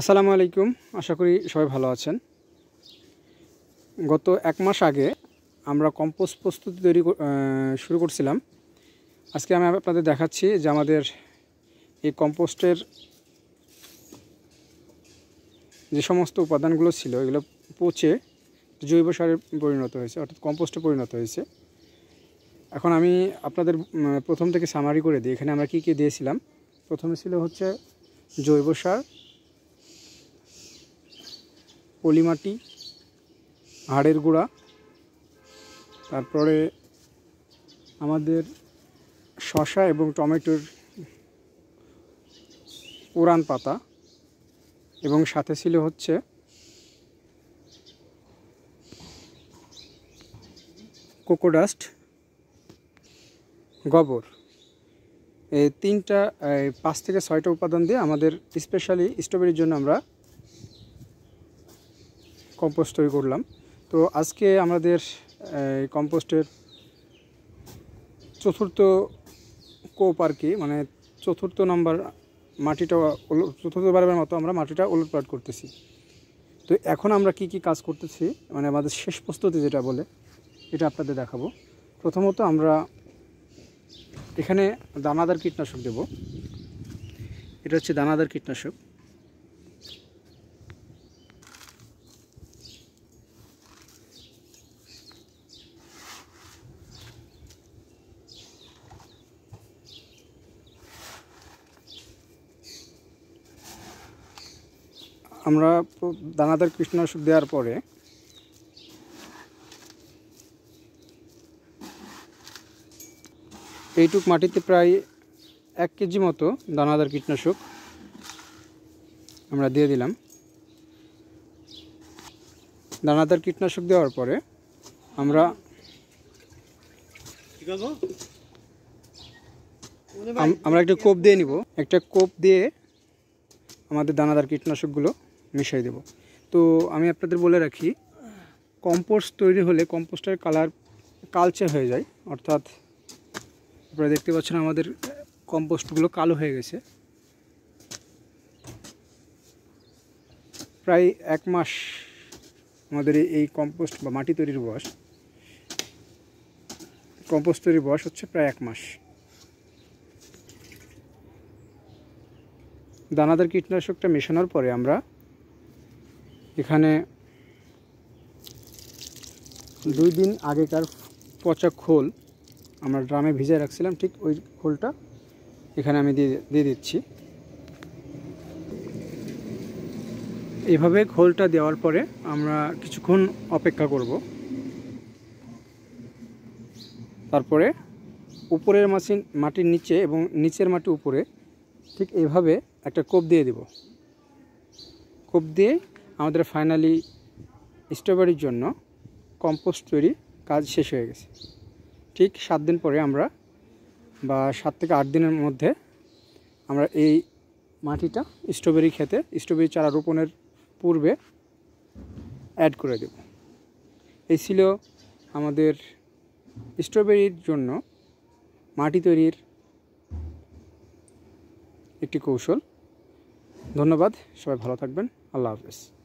আসসালামু আলাইকুম। আশা করি সবাই ভালো আছেন। গত এক মাস আগে আমরা কম্পোস্ট প্রস্তুতি তৈরি শুরু করছিলাম। আজকে আমি আপনাদের দেখাচ্ছি যে আমাদের এই কম্পোস্টের যে সমস্ত উপাদানগুলো ছিল, এগুলো পচে জৈব সারে পরিণত হয়েছে, অর্থাৎ কম্পোস্টে পরিণত হয়েছে। এখন আমি আপনাদের প্রথম থেকে সামারি করে দিই। এখানে আমরা কী কী দিয়েছিলাম? প্রথমে ছিল হচ্ছে জৈব সার পলিমাটি, হাড়ের গুঁড়া, তারপরে আমাদের শসা এবং টমেটোর পুরান পাতা এবং সাথে ছিল হচ্ছে কোকোডাস্ট গোবর। এই তিনটা পাঁচ থেকে ছয়টা উপাদান দিয়ে আমাদের স্পেশালি স্ট্রবেরির জন্য আমরা কম্পোস্ট তৈরি করলাম। তো আজকে আমাদের কম্পোস্টের চতুর্থ কোপ আর কি মানে চতুর্থ নম্বর মাটিটা চতুর্থবারের মতো আমরা মাটিটা ওলটপালট করতেছি। তো এখন আমরা কি কি কাজ করতেছি মানে আমাদের শেষ প্রস্তুতি যেটা বলে, এটা আপনাদের দেখাবো। প্রথমত আমরা এখানে দানাদার কীটনাশক দেব। এটা হচ্ছে দানাদার কীটনাশক। আমরা দানাদার কীটনাশক দেওয়ার পরে এইটুক মাটিতে প্রায় এক কেজি মতো দানাদার কীটনাশক আমরা দিয়ে দিলাম। দানাদার কীটনাশক দেওয়ার পরে আমরা আমরা একটা কোপ দিয়ে নিব। একটা কোপ দিয়ে আমাদের দানাদার কীটনাশকগুলো মিশিয়ে দেব। তো আমি আপনাদের বলে রাখি কম্পোস্ট তৈরি হলে কম্পোস্টের কালার কালচে হয়ে যায়। অর্থাৎ আপনারা দেখতে পাচ্ছেন আমাদের কম্পোস্টগুলো কালো হয়ে গেছে। প্রায় এক মাস আমাদের এই- এই কম্পোস্ট বা মাটি তৈরির বয়স। কম্পোস্ট তৈরির বয়স হচ্ছে প্রায় এক মাস। দানাদার কীটনাশকটা মেশানোর পরে আমরা এখানে দুই দিন আগেকার পচা খোল আমরা ড্রামে ভিজিয়ে রাখছিলাম, ঠিক ওই খোলটা এখানে আমি দিয়ে দিয়ে দিচ্ছি। এইভাবে খোলটা দেওয়ার পরে আমরা কিছুক্ষণ অপেক্ষা করব। তারপরে উপরের মাছি মাটির নিচে এবং নিচের মাটি উপরে ঠিক এইভাবে একটা কোপ দিয়ে দেব। কোপ দিয়ে আমাদের ফাইনালি স্ট্রবেরির জন্য কম্পোস্ট তৈরি কাজ শেষ হয়ে গেছে। ঠিক সাত দিন পরে আমরা বা সাত থেকে আট দিনের মধ্যে আমরা এই মাটিটা স্ট্রবেরি খেতে স্ট্রবেরি চারা রোপণের পূর্বে অ্যাড করে দেব। এই ছিল আমাদের স্ট্রবেরির জন্য মাটি তৈরির একটি কৌশল। ধন্যবাদ, সবাই ভালো থাকবেন। আল্লাহ হাফেজ।